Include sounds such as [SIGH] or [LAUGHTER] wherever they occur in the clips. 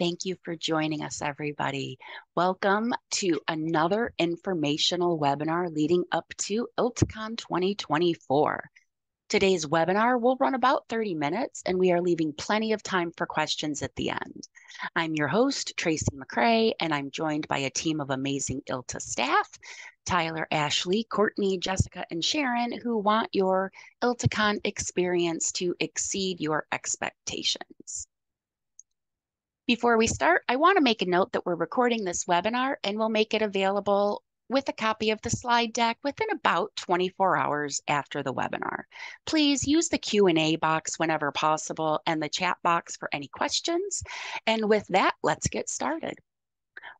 Thank you for joining us, everybody. Welcome to another informational webinar leading up to ILTACON 2024. Today's webinar will run about 30 minutes, and we are leaving plenty of time for questions at the end. I'm your host, Tracy McCray, and I'm joined by a team of amazing ILTA staff, Tyler, Ashley, Courtney, Jessica, and Sharon, who want your ILTACON experience to exceed your expectations. Before we start, I want to make a note that we're recording this webinar and we'll make it available with a copy of the slide deck within about 24 hours after the webinar. Please use the Q&A box whenever possible and the chat box for any questions. And with that, let's get started.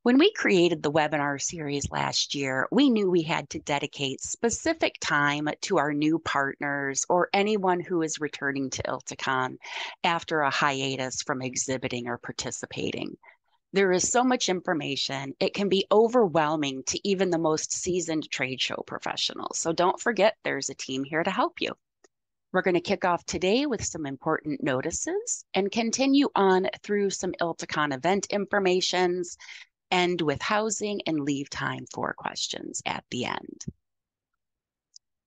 When we created the webinar series last year, we knew we had to dedicate specific time to our new partners or anyone who is returning to ILTACON after a hiatus from exhibiting or participating. There is so much information, it can be overwhelming to even the most seasoned trade show professionals. So don't forget, there's a team here to help you. We're going to kick off today with some important notices and continue on through some ILTACON event informations, end with housing and leave time for questions at the end.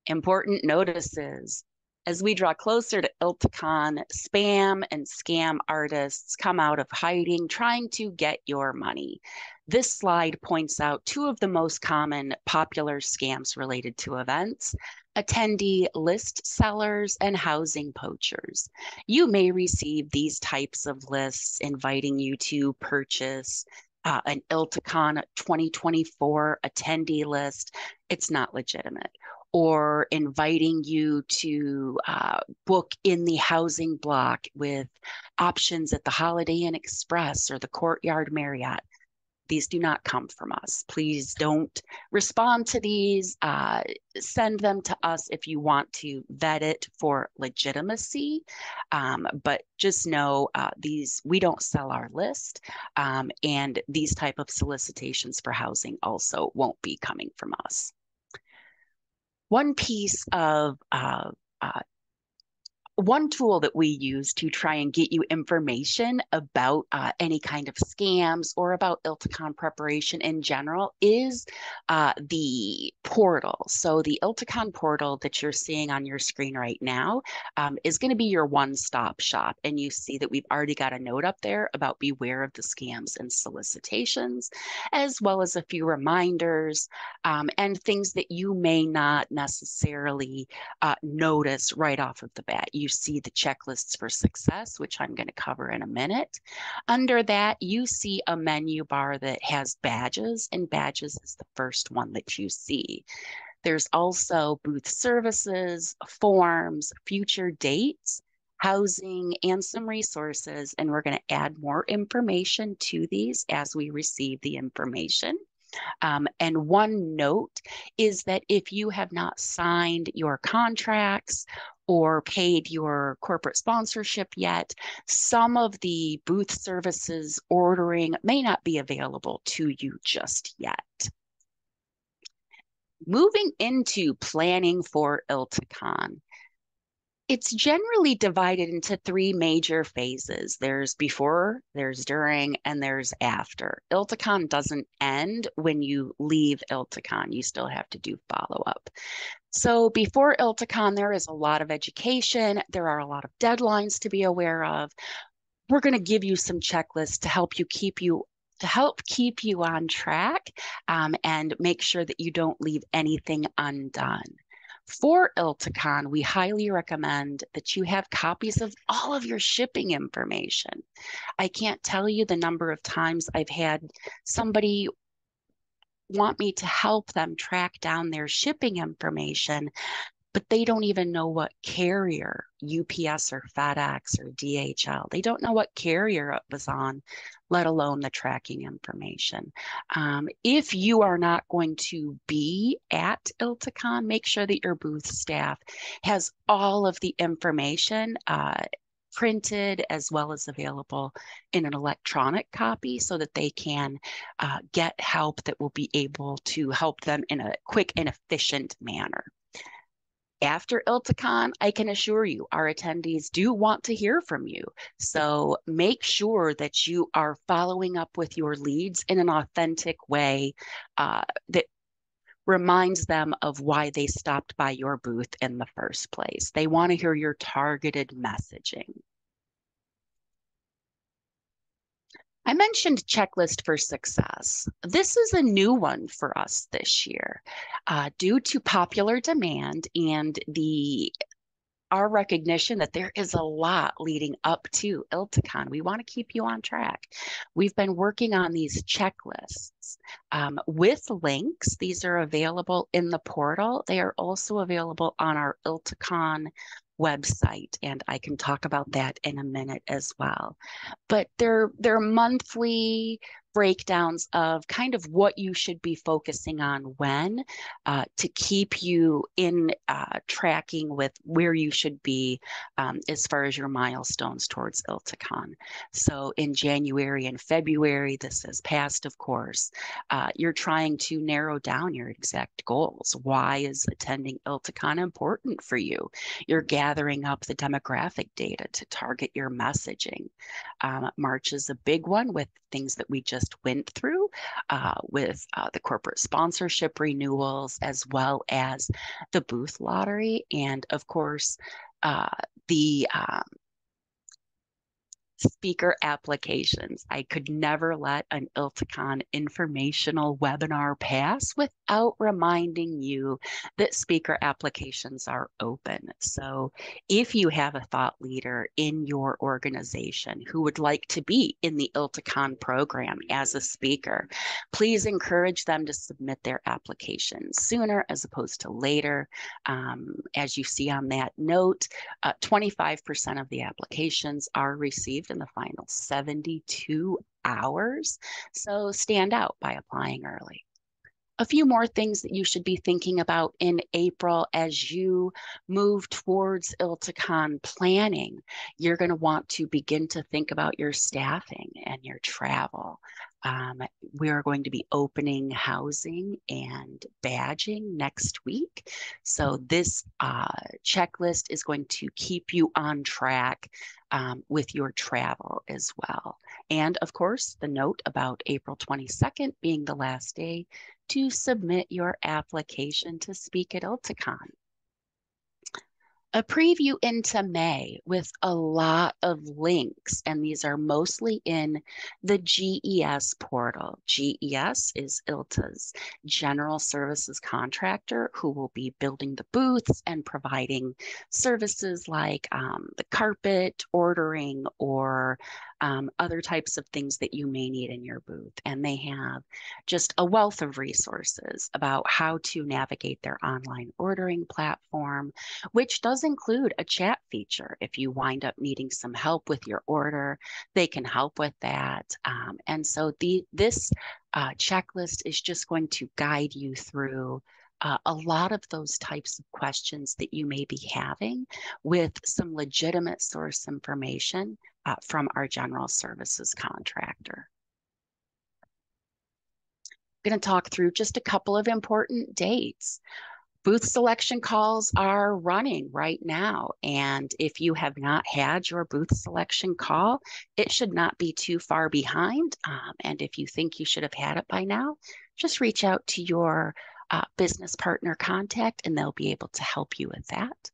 Important notices. As we draw closer to ILTACON, spam and scam artists come out of hiding trying to get your money. This slide points out two of the most common popular scams related to events attendee list sellers and housing poachers. You may receive these types of lists inviting you to purchase uh, an ILTACON 2024 attendee list, it's not legitimate. Or inviting you to uh, book in the housing block with options at the Holiday Inn Express or the Courtyard Marriott. These do not come from us. Please don't respond to these. Uh, send them to us if you want to vet it for legitimacy. Um, but just know uh, these we don't sell our list, um, and these type of solicitations for housing also won't be coming from us. One piece of uh, uh, one tool that we use to try and get you information about uh, any kind of scams or about ILTACON preparation in general is uh, the portal. So the ILTACON portal that you're seeing on your screen right now um, is going to be your one-stop shop. And you see that we've already got a note up there about beware of the scams and solicitations, as well as a few reminders um, and things that you may not necessarily uh, notice right off of the bat. You you see the checklists for success, which I'm going to cover in a minute. Under that, you see a menu bar that has badges, and badges is the first one that you see. There's also booth services, forms, future dates, housing, and some resources. And we're going to add more information to these as we receive the information. Um, and one note is that if you have not signed your contracts or paid your corporate sponsorship yet, some of the booth services ordering may not be available to you just yet. Moving into planning for ILTACON, it's generally divided into three major phases. There's before, there's during, and there's after. ILTACON doesn't end when you leave ILTACON. You still have to do follow up. So before ILTACON, there is a lot of education. There are a lot of deadlines to be aware of. We're going to give you some checklists to help you keep you to help keep you on track um, and make sure that you don't leave anything undone. For ILTACON, we highly recommend that you have copies of all of your shipping information. I can't tell you the number of times I've had somebody want me to help them track down their shipping information, but they don't even know what carrier, UPS or FedEx or DHL, they don't know what carrier it was on, let alone the tracking information. Um, if you are not going to be at ILTACON, make sure that your booth staff has all of the information uh, printed as well as available in an electronic copy so that they can uh, get help that will be able to help them in a quick and efficient manner. After ILTACon, I can assure you our attendees do want to hear from you. So make sure that you are following up with your leads in an authentic way uh, that reminds them of why they stopped by your booth in the first place. They want to hear your targeted messaging. I mentioned checklist for success. This is a new one for us this year. Uh, due to popular demand and the our recognition that there is a lot leading up to ILTACon. We want to keep you on track. We've been working on these checklists um, with links. These are available in the portal. They are also available on our ILTACon website and I can talk about that in a minute as well. But they're they're monthly breakdowns of kind of what you should be focusing on when uh, to keep you in uh, tracking with where you should be um, as far as your milestones towards ILTACon. So in January and February, this is past, of course, uh, you're trying to narrow down your exact goals. Why is attending ILTACon important for you? You're gathering up the demographic data to target your messaging. Um, March is a big one with things that we just went through uh, with uh, the corporate sponsorship renewals, as well as the booth lottery, and of course, uh, the um, speaker applications. I could never let an ILTACon informational webinar pass without reminding you that speaker applications are open. So if you have a thought leader in your organization who would like to be in the ILTACon program as a speaker, please encourage them to submit their application sooner as opposed to later. Um, as you see on that note, 25% uh, of the applications are received in the final 72 hours. So stand out by applying early. A few more things that you should be thinking about in April as you move towards ILTACon planning. You're going to want to begin to think about your staffing and your travel. Um, we are going to be opening housing and badging next week. So, this uh, checklist is going to keep you on track um, with your travel as well. And of course, the note about April 22nd being the last day to submit your application to speak at ILTACon a preview into May with a lot of links, and these are mostly in the GES portal. GES is ILTA's general services contractor who will be building the booths and providing services like um, the carpet, ordering, or um, other types of things that you may need in your booth. And they have just a wealth of resources about how to navigate their online ordering platform, which does include a chat feature. If you wind up needing some help with your order, they can help with that. Um, and so the this uh, checklist is just going to guide you through uh, a lot of those types of questions that you may be having with some legitimate source information uh, from our general services contractor. I'm going to talk through just a couple of important dates. Booth selection calls are running right now. And if you have not had your booth selection call, it should not be too far behind. Um, and if you think you should have had it by now, just reach out to your uh, business partner contact and they'll be able to help you with that.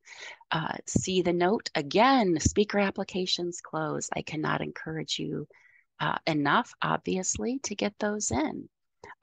Uh, see the note again, speaker applications close. I cannot encourage you uh, enough, obviously, to get those in.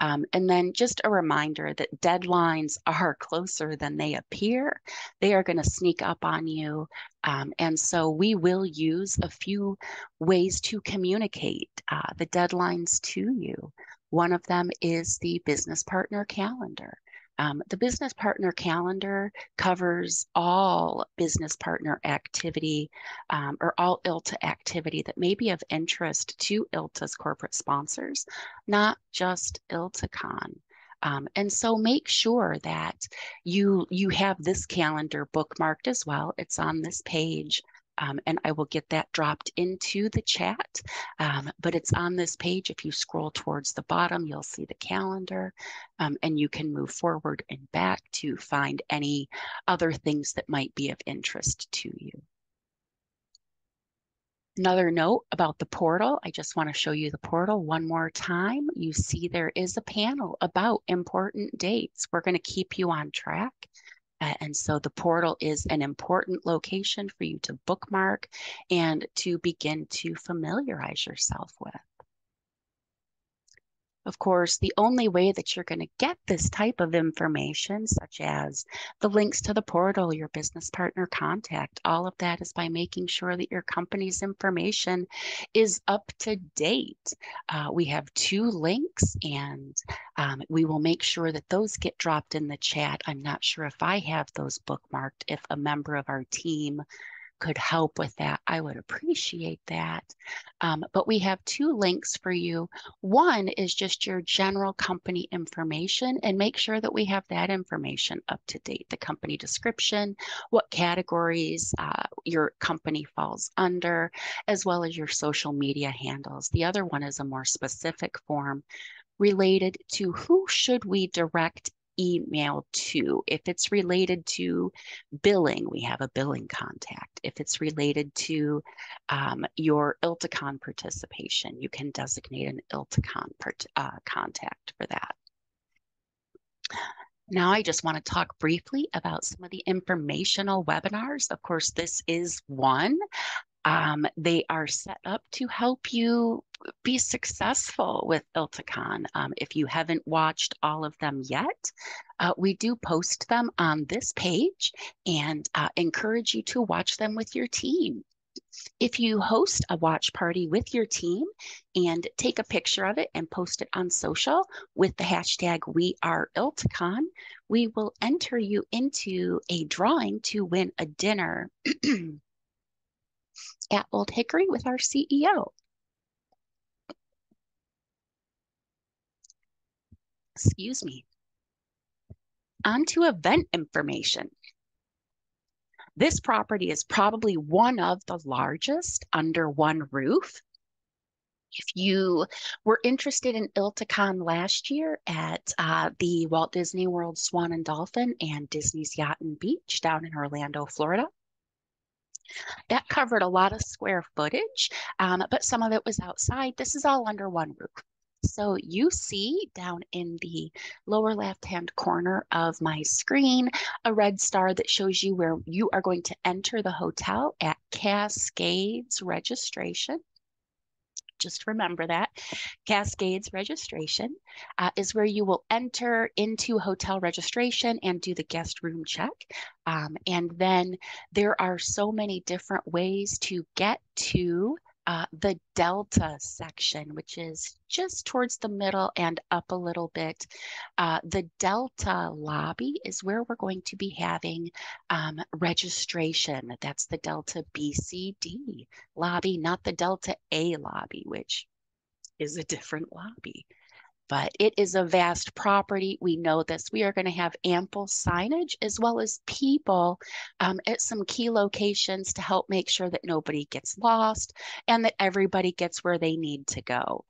Um, and then just a reminder that deadlines are closer than they appear. They are going to sneak up on you. Um, and so we will use a few ways to communicate uh, the deadlines to you. One of them is the business partner calendar. Um, the business partner calendar covers all business partner activity um, or all ILTA activity that may be of interest to ILTA's corporate sponsors, not just ILTACon. Um, and so make sure that you you have this calendar bookmarked as well. It's on this page. Um, and I will get that dropped into the chat. Um, but it's on this page. If you scroll towards the bottom, you'll see the calendar, um, and you can move forward and back to find any other things that might be of interest to you. Another note about the portal, I just want to show you the portal one more time. You see there is a panel about important dates. We're going to keep you on track. And so the portal is an important location for you to bookmark and to begin to familiarize yourself with. Of course, the only way that you're going to get this type of information, such as the links to the portal, your business partner contact, all of that is by making sure that your company's information is up to date. Uh, we have two links and um, we will make sure that those get dropped in the chat. I'm not sure if I have those bookmarked. If a member of our team could help with that, I would appreciate that. Um, but we have two links for you. One is just your general company information and make sure that we have that information up to date, the company description, what categories uh, your company falls under, as well as your social media handles. The other one is a more specific form related to who should we direct email to. If it's related to billing, we have a billing contact. If it's related to um, your ILTACON participation, you can designate an ILTACON uh, contact for that. Now I just want to talk briefly about some of the informational webinars. Of course, this is one. Um, they are set up to help you be successful with ILTACON. Um, if you haven't watched all of them yet, uh, we do post them on this page and uh, encourage you to watch them with your team. If you host a watch party with your team and take a picture of it and post it on social with the hashtag We Are ILTACON, we will enter you into a drawing to win a dinner [CLEARS THROAT] at Old Hickory with our CEO. Excuse me. On to event information. This property is probably one of the largest under one roof. If you were interested in ILTACON last year at uh, the Walt Disney World Swan and Dolphin and Disney's Yacht and Beach down in Orlando, Florida, that covered a lot of square footage, um, but some of it was outside. This is all under one roof. So you see down in the lower left-hand corner of my screen, a red star that shows you where you are going to enter the hotel at Cascades registration just remember that. Cascades registration uh, is where you will enter into hotel registration and do the guest room check. Um, and then there are so many different ways to get to uh, the Delta section, which is just towards the middle and up a little bit. Uh, the Delta lobby is where we're going to be having um, registration. That's the Delta BCD lobby, not the Delta A lobby, which is a different lobby but it is a vast property. We know this. We are going to have ample signage as well as people um, at some key locations to help make sure that nobody gets lost and that everybody gets where they need to go.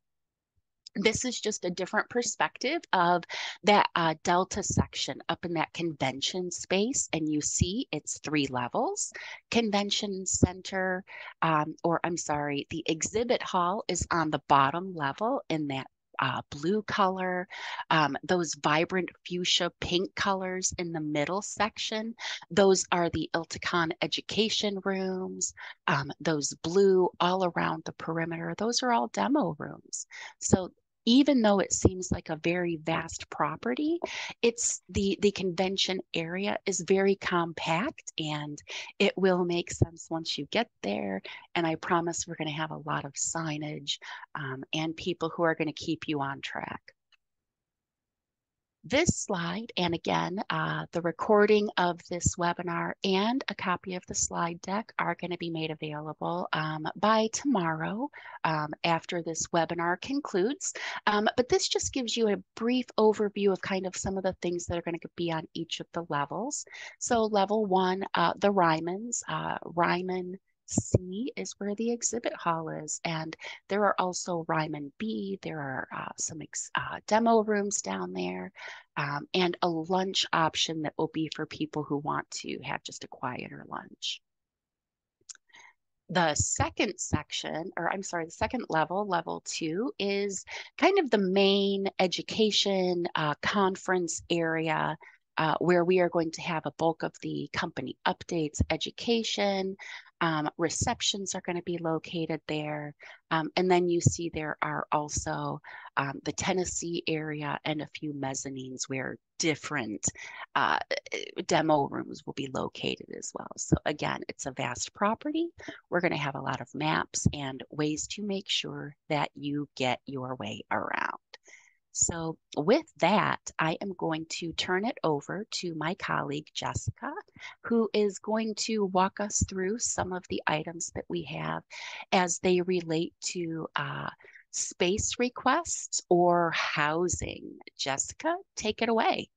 This is just a different perspective of that uh, Delta section up in that convention space. And you see it's three levels. Convention center, um, or I'm sorry, the exhibit hall is on the bottom level in that uh, blue color, um, those vibrant fuchsia pink colors in the middle section. Those are the ILTACON education rooms. Um, those blue all around the perimeter, those are all demo rooms. So even though it seems like a very vast property, it's the, the convention area is very compact and it will make sense once you get there. And I promise we're going to have a lot of signage um, and people who are going to keep you on track. This slide, and again, uh, the recording of this webinar and a copy of the slide deck are going to be made available um, by tomorrow um, after this webinar concludes. Um, but this just gives you a brief overview of kind of some of the things that are going to be on each of the levels. So level one, uh, the Rymans, uh, Ryman C is where the exhibit hall is. And there are also Ryman B. There are uh, some uh, demo rooms down there um, and a lunch option that will be for people who want to have just a quieter lunch. The second section, or I'm sorry, the second level, level two, is kind of the main education uh, conference area uh, where we are going to have a bulk of the company updates, education, um, receptions are going to be located there. Um, and then you see there are also um, the Tennessee area and a few mezzanines where different uh, demo rooms will be located as well. So again, it's a vast property. We're going to have a lot of maps and ways to make sure that you get your way around. So with that, I am going to turn it over to my colleague, Jessica, who is going to walk us through some of the items that we have as they relate to uh, space requests or housing. Jessica, take it away.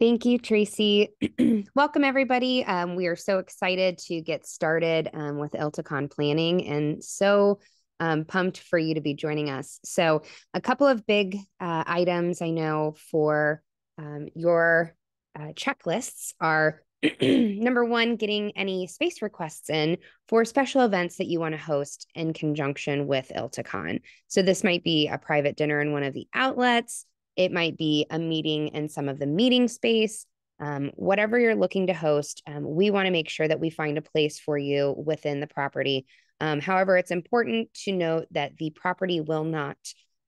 Thank you, Tracy. [CLEARS THROAT] Welcome, everybody. Um, we are so excited to get started um, with ILTACON planning and so um, pumped for you to be joining us. So, a couple of big uh, items I know for um, your uh, checklists are [CLEARS THROAT] number one, getting any space requests in for special events that you want to host in conjunction with ILTACON. So, this might be a private dinner in one of the outlets, it might be a meeting in some of the meeting space. Um, whatever you're looking to host, um, we want to make sure that we find a place for you within the property um, however, it's important to note that the property will not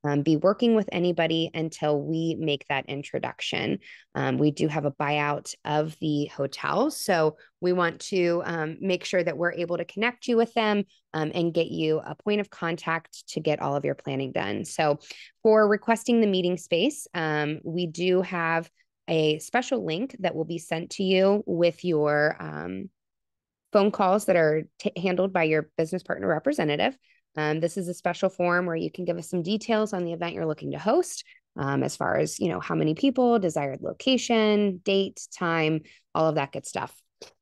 um, be working with anybody until we make that introduction. Um, we do have a buyout of the hotel, so we want to um, make sure that we're able to connect you with them and get you a point of contact to get all of your planning done. So, for requesting the meeting space, we do have a special link that will be sent to you with your um, phone calls that are t- handled by your business partner representative. Um, this is a special form where you can give us some details on the event you're looking to host, um, as far as you know how many people, desired location, date, time, all of that good stuff.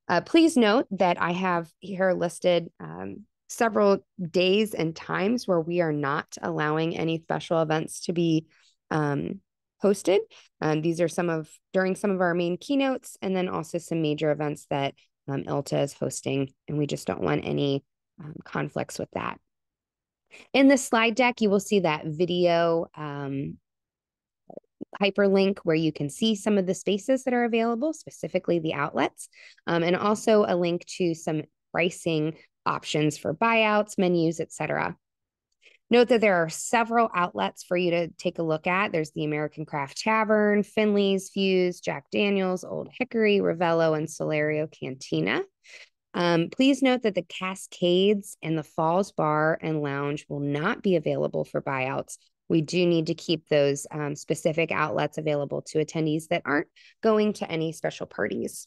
Uh, please note that I have here listed um, several days and times where we are not allowing any special events to be um, hosted. Um, these are some of during some of our main keynotes, and then also some major events that um, ILTA is hosting, and we just don't want any um, conflicts with that. In the slide deck, you will see that video um, hyperlink where you can see some of the spaces that are available, specifically the outlets, um, and also a link to some pricing options for buyouts, menus, etc. Note that there are several outlets for you to take a look at. There's the American Craft Tavern, Finley's, Fuse, Jack Daniels, Old Hickory, Ravello, and Solario Cantina. Um, please note that the Cascades and the Falls Bar and Lounge will not be available for buyouts. We do need to keep those um, specific outlets available to attendees that aren't going to any special parties.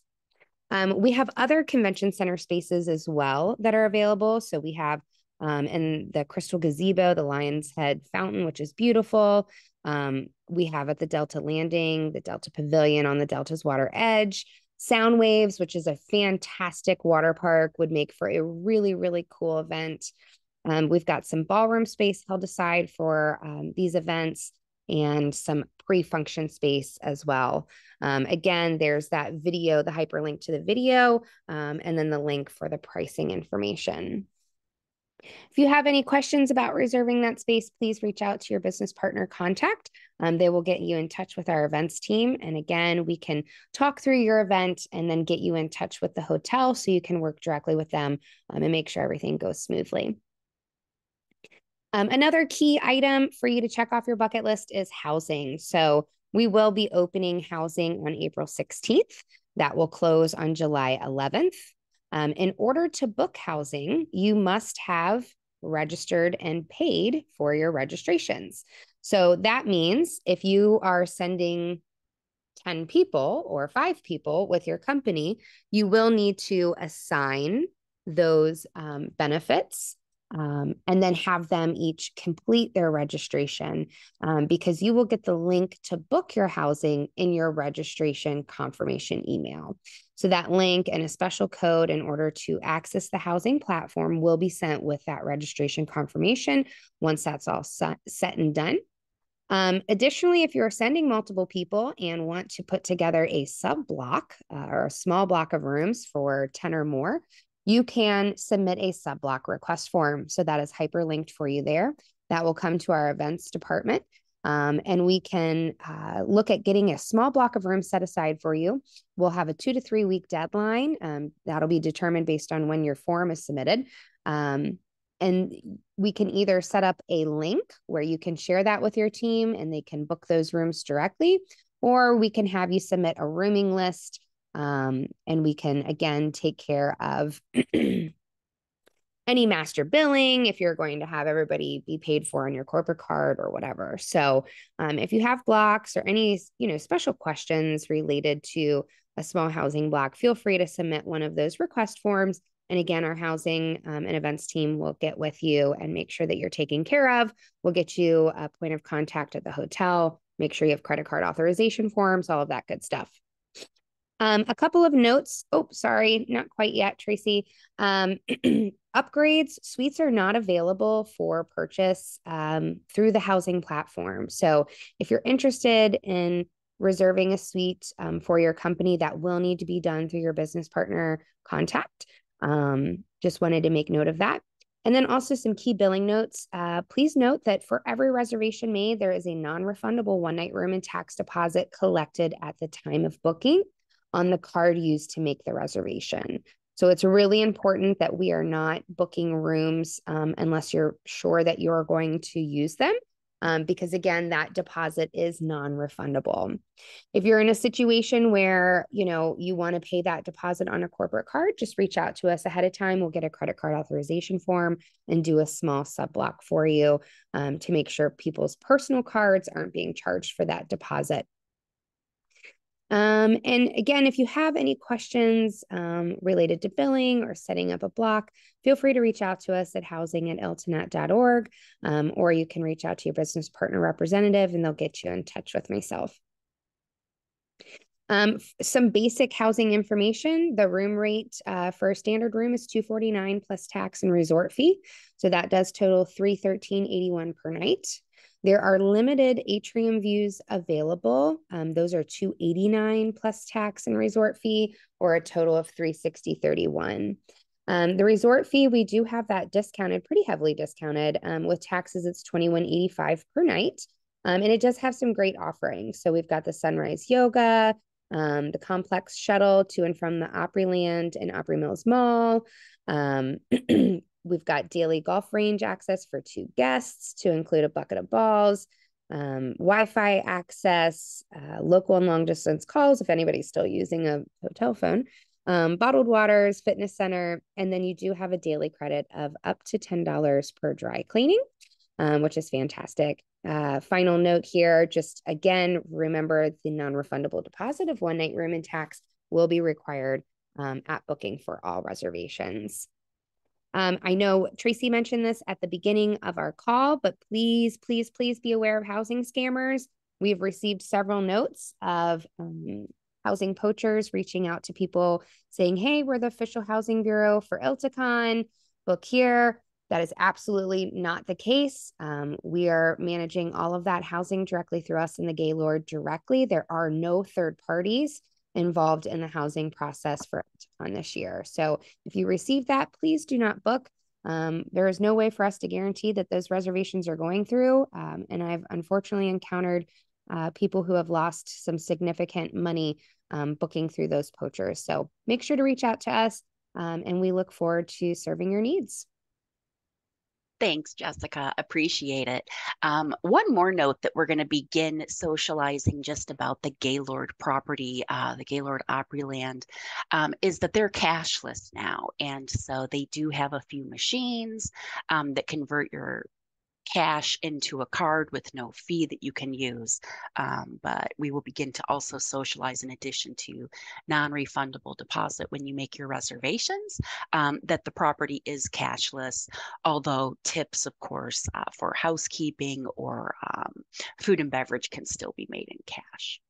Um, we have other convention center spaces as well that are available. So we have um, and the Crystal Gazebo, the Lion's Head Fountain, which is beautiful. Um, we have at the Delta Landing, the Delta Pavilion on the Delta's water edge. Sound Waves, which is a fantastic water park, would make for a really, really cool event. Um, we've got some ballroom space held aside for um, these events and some pre-function space as well. Um, again, there's that video, the hyperlink to the video, um, and then the link for the pricing information. If you have any questions about reserving that space, please reach out to your business partner contact. Um, they will get you in touch with our events team. And again, we can talk through your event and then get you in touch with the hotel so you can work directly with them um, and make sure everything goes smoothly. Um, another key item for you to check off your bucket list is housing. So we will be opening housing on April 16th. That will close on July 11th. Um, in order to book housing, you must have registered and paid for your registrations. So that means if you are sending 10 people or five people with your company, you will need to assign those um, benefits um, and then have them each complete their registration um, because you will get the link to book your housing in your registration confirmation email. So, that link and a special code in order to access the housing platform will be sent with that registration confirmation once that's all set, and done. Um, additionally, if you're sending multiple people and want to put together a sub block uh, or a small block of rooms for 10 or more, you can submit a sub block request form. So that is hyperlinked for you there. That will come to our events department. Um, and we can uh, look at getting a small block of rooms set aside for you. We'll have a two to three week deadline. Um, that'll be determined based on when your form is submitted. Um, and we can either set up a link where you can share that with your team and they can book those rooms directly, or we can have you submit a rooming list um, and we can, again, take care of [CLEARS THROAT] any master billing if you're going to have everybody be paid for on your corporate card or whatever. So um, if you have blocks or any, you know, special questions related to a small housing block, feel free to submit one of those request forms. And again, our housing um, and events team will get with you and make sure that you're taken care of. We'll get you a point of contact at the hotel, make sure you have credit card authorization forms, all of that good stuff. Um, a couple of notes. Oh, sorry, not quite yet, Tracy. Um, [CLEARS THROAT] upgrades, suites are not available for purchase um, through the housing platform. So if you're interested in reserving a suite um, for your company, that will need to be done through your business partner contact. Um, just wanted to make note of that. And then also some key billing notes. Uh, please note that for every reservation made, there is a non refundable one night room and tax deposit collected at the time of booking on the card used to make the reservation. So it's really important that we are not booking rooms um, unless you're sure that you're going to use them. Um, because again, that deposit is non-refundable. If you're in a situation where you know you want to pay that deposit on a corporate card, just reach out to us ahead of time. We'll get a credit card authorization form and do a small sub block for you um, to make sure people's personal cards aren't being charged for that deposit um, and again, if you have any questions um, related to billing or setting up a block, feel free to reach out to us at housing at iltanet.org, um, or you can reach out to your business partner representative and they'll get you in touch with myself. Um, some basic housing information. The room rate uh, for a standard room is 249 plus tax and resort fee. So that does total 313.81 per night. There are limited atrium views available. Um, those are 289 plus tax and resort fee, or a total of 360.31. Um, the resort fee, we do have that discounted, pretty heavily discounted. Um, with taxes, it's 21.85 per night. Um, and it does have some great offerings. So we've got the sunrise yoga, um, the complex shuttle to and from the Opryland and Opry Mills Mall. Um, [CLEARS THROAT] We've got daily golf range access for two guests to include a bucket of balls, um, Wi Fi access, uh, local and long distance calls if anybody's still using a hotel phone, um, bottled waters, fitness center, and then you do have a daily credit of up to $10 per dry cleaning, um, which is fantastic. Uh, final note here just again, remember the non refundable deposit of one night room and tax will be required um, at booking for all reservations. Um, I know Tracy mentioned this at the beginning of our call, but please, please, please be aware of housing scammers. We've received several notes of um, housing poachers reaching out to people saying, Hey, we're the official housing bureau for ILTACON, book here. That is absolutely not the case. Um, we are managing all of that housing directly through us in the Gaylord directly. There are no third parties involved in the housing process for on this year. So if you receive that, please do not book. Um, there is no way for us to guarantee that those reservations are going through. Um, and I've unfortunately encountered uh, people who have lost some significant money um, booking through those poachers. So make sure to reach out to us um, and we look forward to serving your needs. Thanks, Jessica. Appreciate it. Um, one more note that we're going to begin socializing just about the Gaylord property, uh, the Gaylord Opryland, um, is that they're cashless now. And so they do have a few machines um, that convert your cash into a card with no fee that you can use. Um, but we will begin to also socialize in addition to non-refundable deposit when you make your reservations um, that the property is cashless, although tips, of course, uh, for housekeeping or um, food and beverage can still be made in cash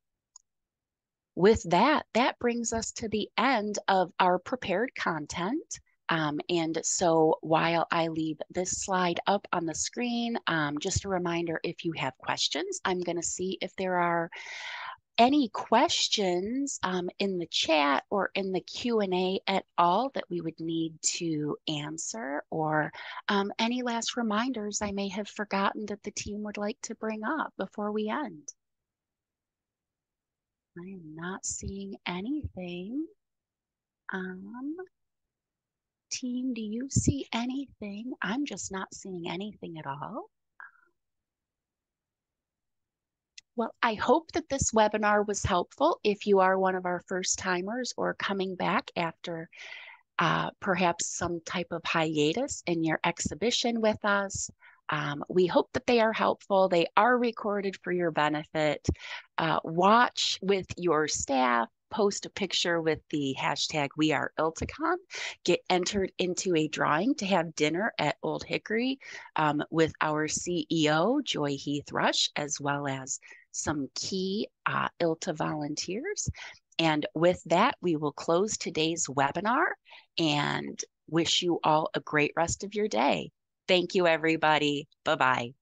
with that, that brings us to the end of our prepared content. Um, and so while I leave this slide up on the screen, um, just a reminder, if you have questions, I'm going to see if there are any questions um, in the chat or in the Q&A at all that we would need to answer or um, any last reminders I may have forgotten that the team would like to bring up before we end. I am not seeing anything. Um, team, do you see anything? I'm just not seeing anything at all. Well, I hope that this webinar was helpful. If you are one of our first timers or coming back after uh, perhaps some type of hiatus in your exhibition with us, um, we hope that they are helpful. They are recorded for your benefit. Uh, watch with your staff, post a picture with the hashtag we are ILTACON, get entered into a drawing to have dinner at Old Hickory um, with our CEO, Joy Heath Rush, as well as some key uh, ILTA volunteers. And with that, we will close today's webinar and wish you all a great rest of your day. Thank you, everybody. Bye bye.